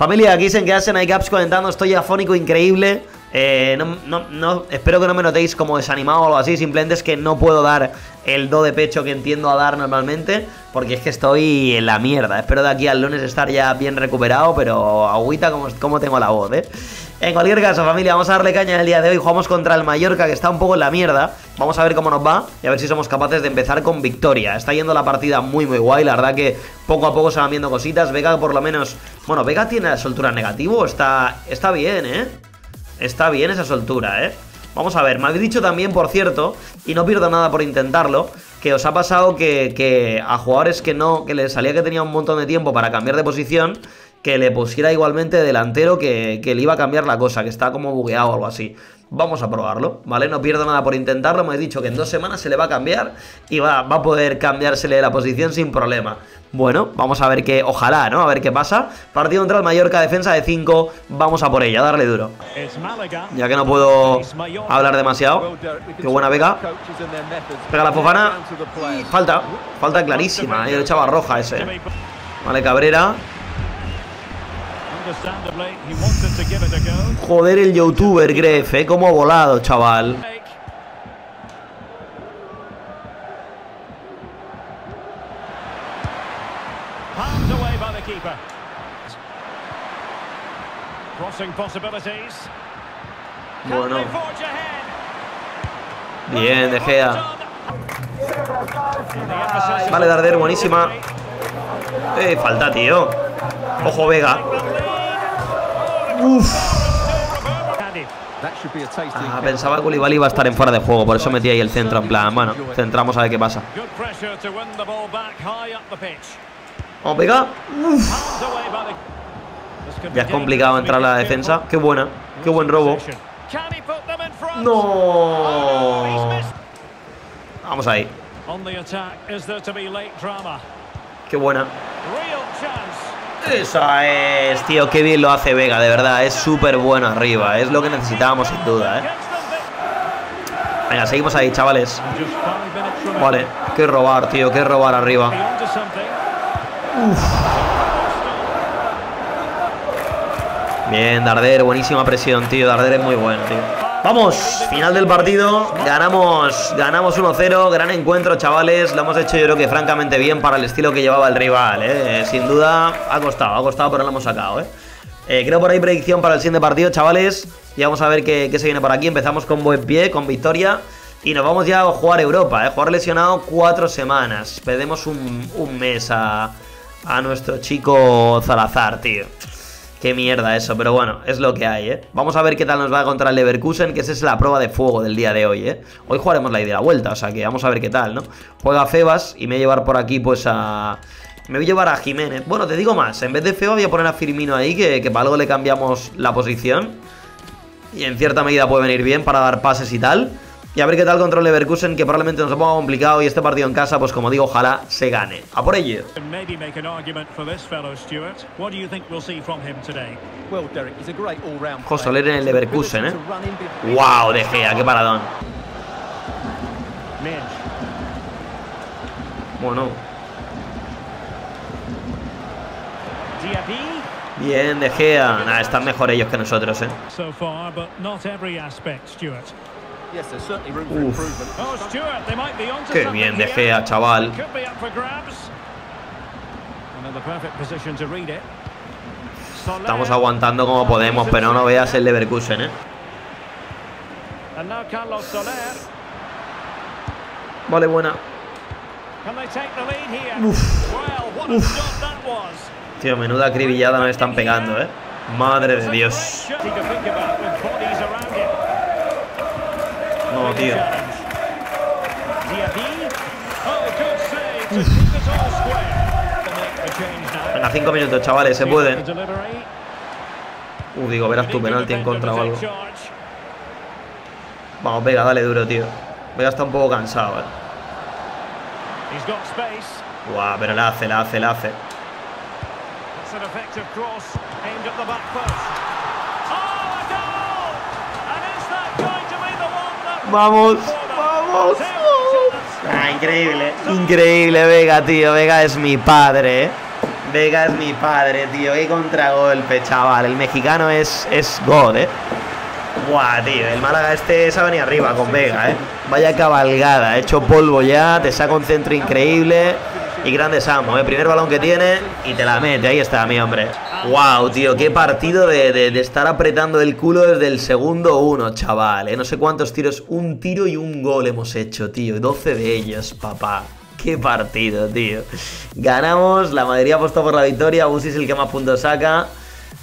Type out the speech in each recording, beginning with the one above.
Familia, aquí se quedan en iCaps comentando, estoy afónico increíble. Eh, no, no, no, espero que no me notéis como desanimado o algo así, simplemente es que no puedo dar el do de pecho que entiendo a dar normalmente, porque es que estoy en la mierda. Espero de aquí al lunes estar ya bien recuperado, pero agüita como, como tengo la voz, ¿eh? En cualquier caso, familia, vamos a darle caña el día de hoy. Jugamos contra el Mallorca, que está un poco en la mierda. Vamos a ver cómo nos va y a ver si somos capaces de empezar con victoria. Está yendo la partida muy, muy guay. La verdad que poco a poco se van viendo cositas. Vega, por lo menos... Bueno, Vega tiene la soltura negativo. Está, está bien, ¿eh? Está bien esa soltura, ¿eh? Vamos a ver, me habéis dicho también, por cierto, y no pierdo nada por intentarlo, que os ha pasado que, que a jugadores que no, que les salía que tenía un montón de tiempo para cambiar de posición, que le pusiera igualmente delantero que, que le iba a cambiar la cosa, que está como bugueado o algo así. Vamos a probarlo, ¿vale? No pierdo nada por intentarlo, me he dicho que en dos semanas se le va a cambiar y va, va a poder cambiársele la posición sin problema. Bueno, vamos a ver qué, ojalá, ¿no? A ver qué pasa. Partido contra el Mallorca, defensa de 5, vamos a por ella, darle duro. Ya que no puedo hablar demasiado. Qué buena Vega. Pega la Fofana. Falta, falta clarísima, el echaba roja ese. Vale, Cabrera. Joder el youtuber Gref, eh, como ha volado, chaval. Bueno. Bien, De Gea. Vale, Darder, buenísima. Eh, falta, tío. Ojo, Vega. Uf. Ah, pensaba que Koulibaly iba a estar en fuera de juego, por eso metí ahí el centro en plan, bueno, centramos a ver qué pasa. Vamos, Vega. Uf. Ya es complicado entrar a la defensa. Qué buena, qué buen robo. No. Vamos ahí. Qué buena. Esa es, tío, qué bien lo hace Vega, de verdad, es súper bueno arriba, es lo que necesitábamos sin duda, ¿eh? Venga, seguimos ahí, chavales. Vale, qué robar, tío, qué robar arriba. Uf. Bien, Darder, buenísima presión, tío, Darder es muy bueno, tío. Vamos, final del partido, ganamos ganamos 1-0, gran encuentro chavales, lo hemos hecho yo creo que francamente bien para el estilo que llevaba el rival, ¿eh? sin duda ha costado, ha costado pero lo hemos sacado. ¿eh? Eh, creo por ahí predicción para el siguiente partido chavales, y vamos a ver qué, qué, se viene por aquí, empezamos con buen pie, con victoria, y nos vamos ya a jugar Europa, ¿eh? jugar lesionado cuatro semanas, pedimos un, un mes a, a nuestro chico Zalazar, tío. Qué mierda eso, pero bueno, es lo que hay, ¿eh? Vamos a ver qué tal nos va contra el Leverkusen, que esa es la prueba de fuego del día de hoy, ¿eh? Hoy jugaremos la ida de la vuelta, o sea que vamos a ver qué tal, ¿no? Juega Febas y me voy a llevar por aquí, pues, a... Me voy a llevar a Jiménez. Bueno, te digo más, en vez de Febas voy a poner a Firmino ahí, que, que para algo le cambiamos la posición. Y en cierta medida puede venir bien para dar pases y tal. Y a ver qué tal contra el Leverkusen, que probablemente nos lo ponga complicado. Y este partido en casa, pues como digo, ojalá se gane. A por ello. José en el Leverkusen, ¿eh? ¡Wow! De Gea, qué paradón. Bueno. Bien, De Gea. Nah, están mejor ellos que nosotros, ¿eh? Uf. Qué bien De Gea, chaval. Estamos aguantando como podemos, pero no veas el Leverkusen, ¿eh? Vale, buena. Uf. Uf. Tío, menuda acribillada nos están pegando, ¿eh? Madre de Dios. Tío. Venga, cinco minutos, chavales, se puede. Uh, digo, verás tu penalti en contra o algo. Vamos, Vega, dale duro, tío. Vega está un poco cansado, eh. Guau, pero la hace, la hace, la hace. Vamos, vamos. Ah, increíble. Increíble, Vega, tío. Vega es mi padre, ¿eh? Vega es mi padre, tío. Qué contragolpe, chaval. El mexicano es, es God, ¿eh? Buah, tío. El Málaga este se ha venido arriba con Vega, ¿eh? Vaya cabalgada. Hecho polvo ya. Te saca un centro increíble. Y grande Samo, ¿eh? Primer balón que tiene y te la mete. Ahí está, mi hombre. Wow, tío. Qué partido de, de, estar apretando el culo desde el segundo uno, chaval. ¿eh? No sé cuántos tiros. Un tiro y un gol hemos hecho, tío. 12 de ellos, papá. Qué partido, tío. Ganamos, la mayoría apostó por la victoria. Busi es el que más puntos saca.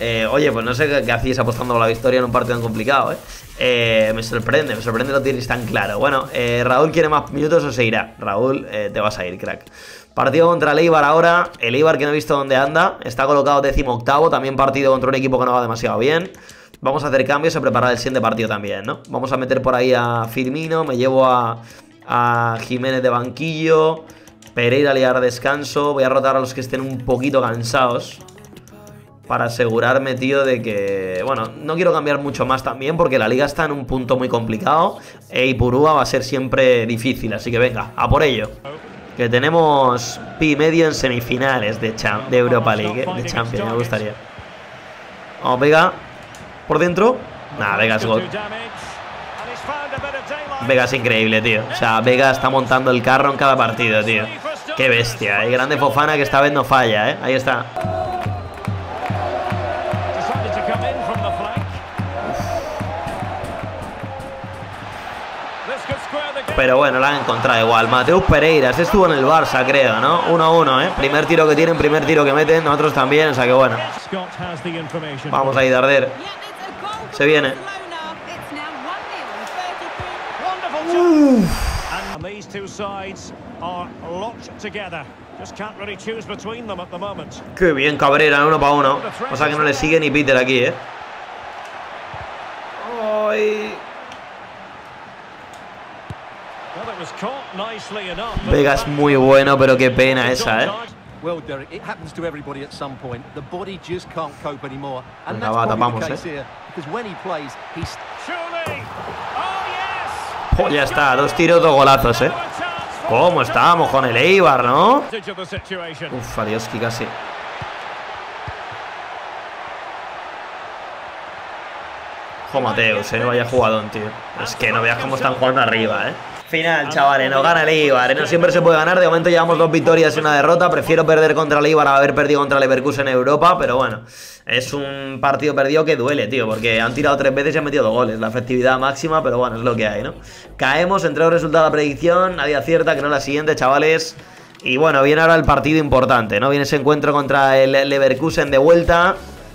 Eh, oye, pues no sé qué, qué apostando por la victoria en un partido tan complicado, ¿eh? eh me sorprende, me sorprende lo tienes tan claro. Bueno, Raúl quiere más minutos o se irá. Raúl, te vas a ir, crack. Partido contra el Eibar ahora. El Eibar que no he visto dónde anda. Está colocado décimo octavo. También partido contra un equipo que no va demasiado bien. Vamos a hacer cambios y preparar el siguiente partido también, ¿no? Vamos a meter por ahí a Firmino. Me llevo a a Jiménez de banquillo. Pereira le dará descanso. Voy a rotar a los que estén un poquito cansados. Para asegurarme, tío, de que... Bueno, no quiero cambiar mucho más también porque la liga está en un punto muy complicado. E va a ser siempre difícil. Así que venga, a por ello. Que tenemos pi medio en semifinales de, de Europa League, ¿eh? de Champions, me gustaría. Vamos, Vega. Por dentro. Nada, Vega es gol. Vega es increíble, tío. O sea, Vega está montando el carro en cada partido, tío. Qué bestia. Y grande Fofana que esta vez no falla, ¿eh? Ahí está. Pero bueno, la han encontrado igual. Mateus Pereira, se estuvo en el Barça, creo, ¿no? 1-1, ¿eh? Primer tiro que tienen, primer tiro que meten. Nosotros también, o sea que bueno. Vamos ahí, Darder. Se viene. And these two sides are locked together. Just can't really choose between them at the moment. Qué bien Cabrera, uno para uno. O sea que no le sigue ni Peter aquí, ¿eh? Ay. Vega es muy bueno, pero qué pena esa, ¿eh? Well, Derek, it happens to everybody at some point. The body just can't cope anymore. And that's probably the case here. Because when he plays, he's... Surely! Oh, ya está, dos tiros, dos golazos, ¿eh? ¿Cómo estábamos con el Eibar, no? Uf, adiós, que casi. Jo, Mateus, ¿eh? Vaya jugadón, tío. Es que no veas cómo están jugando arriba, ¿eh? Final, chavales, no gana el Eibar, ¿eh? no siempre se puede ganar, de momento llevamos dos victorias y una derrota, prefiero perder contra el Eibar a haber perdido contra el Leverkusen en Europa, pero bueno, es un partido perdido que duele, tío, porque han tirado tres veces y han metido dos goles, la efectividad máxima, pero bueno, es lo que hay, ¿no? Caemos, entre los resultados de la predicción, nadie acierta, que no la siguiente, chavales, y bueno, viene ahora el partido importante, ¿no? Viene ese encuentro contra el Leverkusen de vuelta...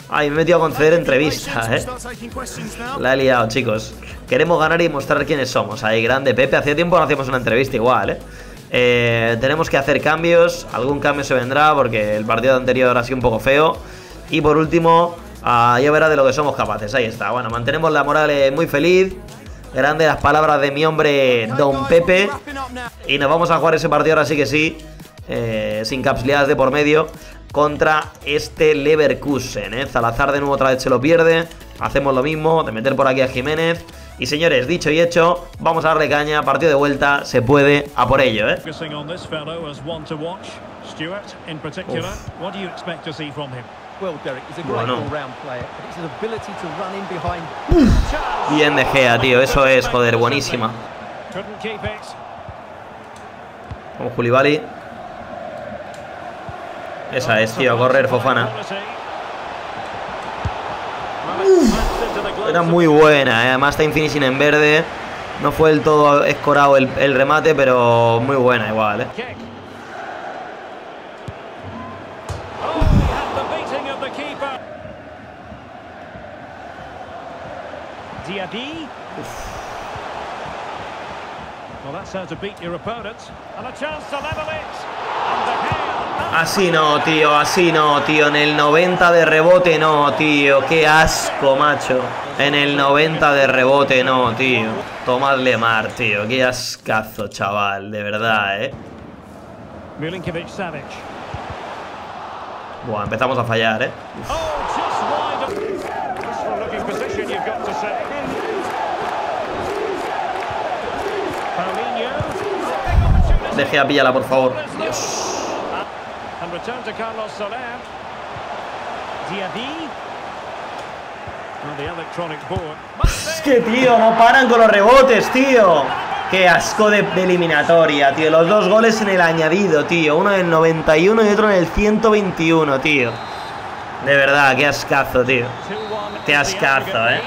Ay, me he metido a conceder entrevista, ¿eh? La he liado, chicos. Queremos ganar y mostrar quiénes somos. Ahí, grande Pepe. Hacía tiempo no hacíamos una entrevista igual, ¿eh? ¿eh? tenemos que hacer cambios. Algún cambio se vendrá porque el partido anterior ha sido un poco feo. Y por último, uh, ya verá de lo que somos capaces. Ahí está. Bueno, mantenemos la moral eh, muy feliz. Grande las palabras de mi hombre Don Pepe. Y nos vamos a jugar ese partido ahora sí que sí. Eh, sin capsuleadas de por medio contra este Leverkusen. ¿eh? Salazar de nuevo otra vez se lo pierde. Hacemos lo mismo, de meter por aquí a Jiménez. Y señores, dicho y hecho, vamos a darle caña, partido de vuelta, se puede a por ello, ¿eh? Bueno. Bien de Gea, tío, eso es, joder, buenísima. Como Julibali. Esa es, tío, a correr, Fofana. Era muy buena, ¿eh? además está Infinishing en verde. No fue del todo escorado el, el remate, pero muy buena igual, ¿eh? Well, that's how to beat your opponent. And a chance to level it. Así no, tío, así no, tío. En el 90 de rebote no, tío. Qué asco, macho. En el 90 de rebote no, tío. Tomadle mar, tío. Qué ascazo, chaval. De verdad, eh. Buah, empezamos a fallar, eh. Deje a píllala, por favor. Dios. Return to Carlos Soler. Diaby. On the electronic board. Es que, tío, no paran con los rebotes, tío. Qué asco de, de eliminatoria, tío. Los dos goles en el añadido, tío. Uno en el 91 y otro en el 121, tío. De verdad, qué ascazo, tío. 2-1 Qué ascazo, eh.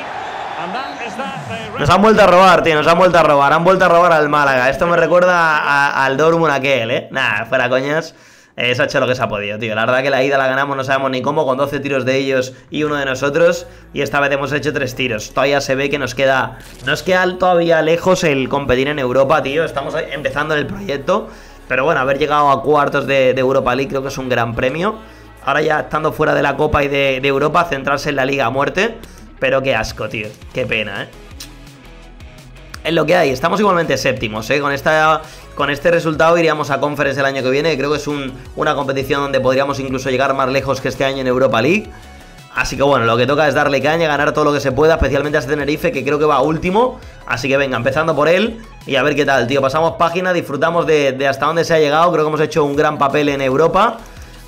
And Nos han vuelto a robar, tío, nos han vuelto a robar. Han vuelto a robar al Málaga. Esto me recuerda a- al Dortmund aquel, ¿eh? Nada, fuera coñas. Eh, se ha hecho lo que se ha podido, tío. La verdad que la ida la ganamos, no sabemos ni cómo, con 12 tiros de ellos y uno de nosotros. Y esta vez hemos hecho tres tiros. Todavía se ve que nos queda. Nos queda todavía lejos el competir en Europa, tío. Estamos empezando el proyecto. Pero bueno, haber llegado a cuartos de, de Europa League creo que es un gran premio. Ahora ya estando fuera de la Copa y de, de Europa, centrarse en la Liga a muerte. Pero qué asco, tío. Qué pena, eh es lo que hay. Estamos igualmente séptimos, ¿eh? Con, esta, con este resultado iríamos a Conference el año que viene. que Creo que es un- una competición donde podríamos incluso llegar más lejos que este año en Europa League. Así que bueno, lo que toca es darle caña, ganar todo lo que se pueda, especialmente a este Tenerife, que creo que va último. Así que venga, empezando por él y a ver qué tal, tío. Pasamos página, disfrutamos de hasta dónde se ha llegado. Creo que hemos hecho un gran papel en Europa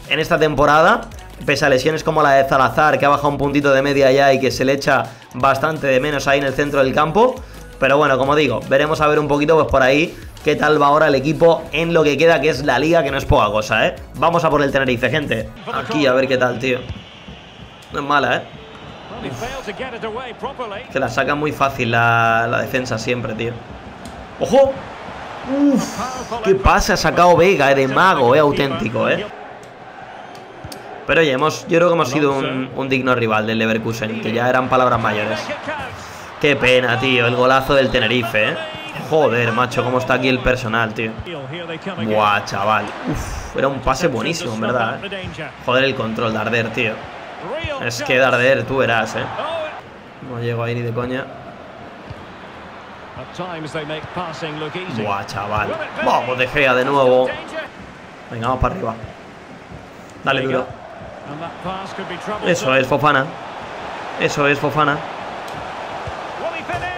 en esta temporada. Pese a lesiones como la de Zalazar, que ha bajado un puntito de media ya y que se le echa bastante de menos ahí en el centro del campo. Pero bueno, como digo, veremos a ver un poquito pues por ahí qué tal va ahora el equipo en lo que queda, que es la liga, que no es poca cosa, ¿eh? Vamos a por el Tenerife, gente. Aquí a ver qué tal, tío. No es mala, ¿eh? Properly. Que la saca muy fácil la, la defensa siempre, tío. ¡Ojo! Uf, ¿Qué pasa? Ha sacado Vega, eh, de mago, eh, auténtico, eh. Pero oye, hemos, yo creo que hemos sido un, un digno rival del Leverkusen, que ya eran palabras mayores. Qué pena, tío, el golazo del Tenerife, eh. Joder, macho, cómo está aquí el personal, tío. Buah, chaval. Uf, era un pase buenísimo, en verdad, eh. Joder, el control, Darder, tío. Real Es que. Darder, tú verás, eh. No llego ahí ni de coña. Buah, chaval. Vamos, De Gea de nuevo. Venga, vamos para arriba. Dale duro. Eso es, Fofana. Eso es, Fofana.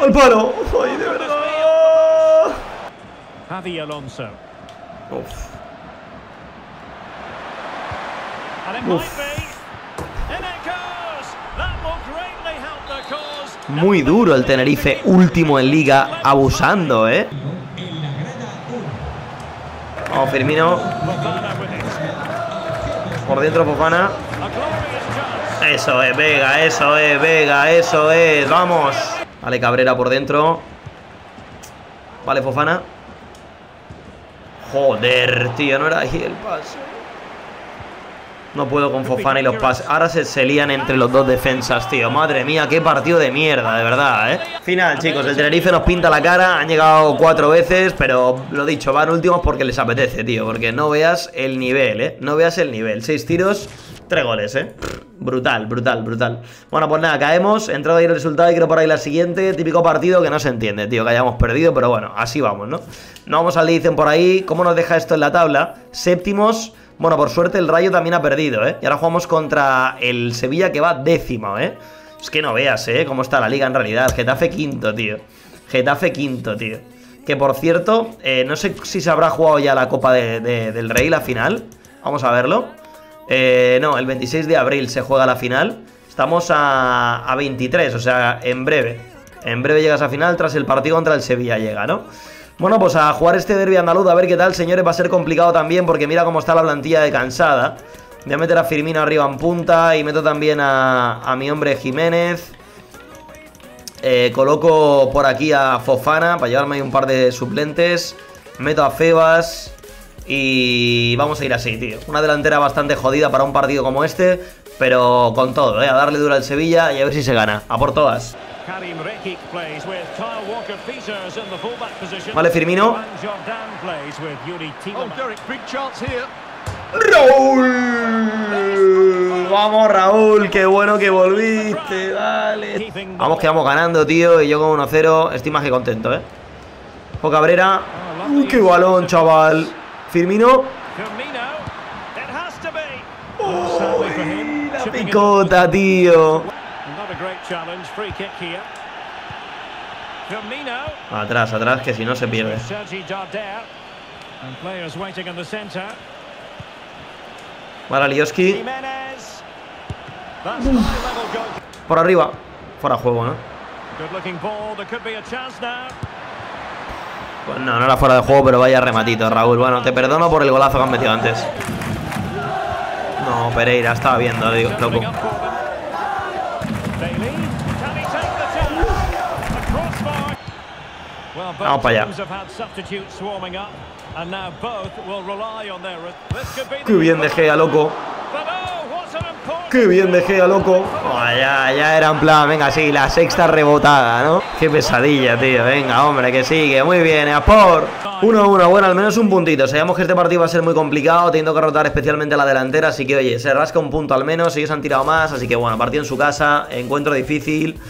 ¡Al palo! ¡Ay, de verdad! Javi Alonso. Uf. Uf. Muy duro el Tenerife, último en liga, abusando, ¿eh? Vamos, Firmino. Por dentro, Fofana. A glorious chance. Eso es, Vega, eso es, Vega, eso es. Vamos. Vale, Cabrera por dentro. Vale, Fofana. Joder, tío, no era ahí el pase. No puedo con Fofana y los pases. Ahora se, se lían entre los dos defensas, tío. Madre mía, qué partido de mierda, de verdad, ¿eh? Final, chicos. El Tenerife nos pinta la cara. Han llegado cuatro veces, pero lo dicho, van últimos porque les apetece, tío. Porque no veas el nivel, ¿eh? No veas el nivel. Seis tiros, tres goles, ¿eh? Brutal, brutal, brutal. Bueno, pues nada, caemos. Entrado ahí el resultado y creo por ahí la siguiente. Típico partido que no se entiende, tío, que hayamos perdido, pero bueno, así vamos, ¿no? No vamos al dicen por ahí. ¿Cómo nos deja esto en la tabla? Séptimos. Bueno, por suerte el Rayo también ha perdido, ¿eh? Y ahora jugamos contra el Sevilla que va décimo, ¿eh? Es que no veas, ¿eh? Cómo está la liga en realidad. Getafe quinto, tío. Getafe quinto, tío. Que por cierto, eh, no sé si se habrá jugado ya la Copa de- de- del Rey, la final. Vamos a verlo. Eh, no, el 26 de abril se juega la final. Estamos a, a 23, o sea, en breve. En breve llegas a final tras el partido contra el Sevilla llega, ¿no? Bueno, pues a jugar este derbi andaluz, a ver qué tal, señores. Va a ser complicado también porque mira cómo está la plantilla de cansada. Voy a meter a Firmino arriba en punta y meto también a, a mi hombre Jiménez. Eh, coloco por aquí a Fofana para llevarme ahí un par de suplentes. Meto a Febas. Y vamos a ir así, tío. Una delantera bastante jodida para un partido como este. Pero con todo, ¿eh? A darle duro al Sevilla y a ver si se gana. A por todas. Karim Rekic plays with Kyle Walker-Peters in the fullback position. Vale, Firmino. Oh, Tielemans. Derek, big chance here. Raúl. Vamos, Raúl. Qué bueno que volviste. Dale. Vamos que vamos ganando, tío. Y yo con 1-0 estoy más que contento, ¿eh? O Cabrera. Uy, qué balón, chaval. Firmino. Firmino. It has to be. Sadly for him, La chipping it picota, tío. Another great challenge. Free kick here. Firmino. Atrás, atrás, que si no se pierde. Sergi Darder. And players waiting in the centre. Maralioski. Jimenez. That's high level goal. Por arriba. Fuera juego, ¿no? Pues no, no era fuera de juego, pero vaya rematito, Raúl. Bueno, te perdono por el golazo que han metido antes. No, Pereira, estaba viendo, digo, loco. Vamos para allá. Qué bien de Gea, loco. Qué bien de Gea, loco. Oh, ya, ya era en plan, venga, sí, la sexta rebotada, ¿no? Qué pesadilla, tío. Venga, hombre, que sigue. Muy bien, Aspor. 1-1, bueno, al menos un puntito. Sabíamos que este partido va a ser muy complicado, teniendo que rotar especialmente a la delantera. Así que, oye, se rasca un punto al menos. Ellos han tirado más, así que, bueno, partido en su casa. Encuentro difícil.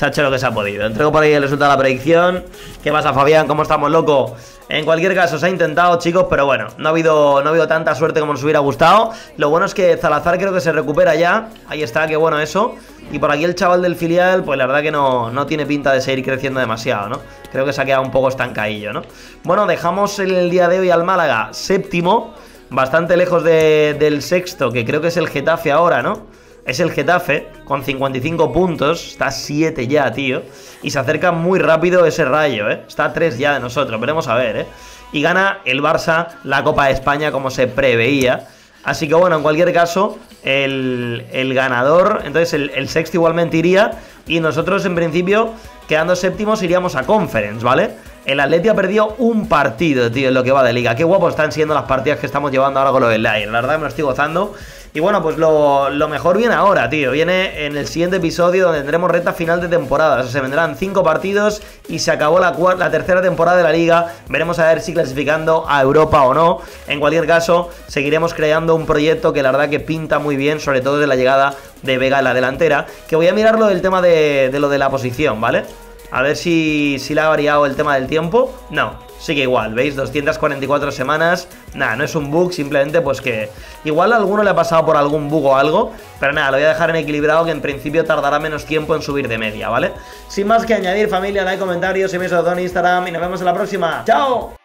Se ha hecho lo que se ha podido. Entrego por ahí el resultado de la predicción. ¿Qué pasa, Fabián? ¿Cómo estamos, loco? En cualquier caso, se ha intentado, chicos, pero bueno, no ha habido, no ha habido tanta suerte como nos hubiera gustado. Lo bueno es que Zalazar creo que se recupera ya. Ahí está, qué bueno eso. Y por aquí el chaval del filial, pues la verdad que no, no tiene pinta de seguir creciendo demasiado, ¿no? Creo que se ha quedado un poco estancadillo, ¿no? Bueno, dejamos el día de hoy al Málaga séptimo, bastante lejos de- del sexto, que creo que es el Getafe ahora, ¿no? Es el Getafe, con 55 puntos, está a 7 ya, tío. Y se acerca muy rápido ese rayo, ¿eh? Está a 3 ya de nosotros, veremos a ver, ¿eh? Y gana el Barça la Copa de España como se preveía. Así que bueno, en cualquier caso, el, el ganador, entonces el, el sexto igualmente iría. Y nosotros en principio, quedando séptimos, iríamos a Conference, ¿vale? El Atleti ha perdido un partido, tío, en lo que va de liga. Qué guapo están siendo las partidas que estamos llevando ahora con lo del. La verdad me lo estoy gozando. Y bueno, pues lo, lo mejor viene ahora, tío. Viene en el siguiente episodio donde tendremos recta final de temporada. O sea, se vendrán cinco partidos y se acabó la, la tercera temporada de la liga. Veremos a ver si clasificando a Europa o no. En cualquier caso, seguiremos creando un proyecto que la verdad que pinta muy bien, sobre todo de la llegada de Vega en la delantera. Que voy a mirarlo del tema de, de lo de la posición, ¿vale? A ver si, si le ha variado el tema del tiempo. No, sigue igual, ¿veis? 244 semanas. Nada, no es un bug, simplemente pues que igual a alguno le ha pasado por algún bug o algo. Pero nada, lo voy a dejar en equilibrado que en principio tardará menos tiempo en subir de media, ¿vale? Sin más que añadir, familia, like, comentarios, y me en Instagram y nos vemos en la próxima. ¡Chao!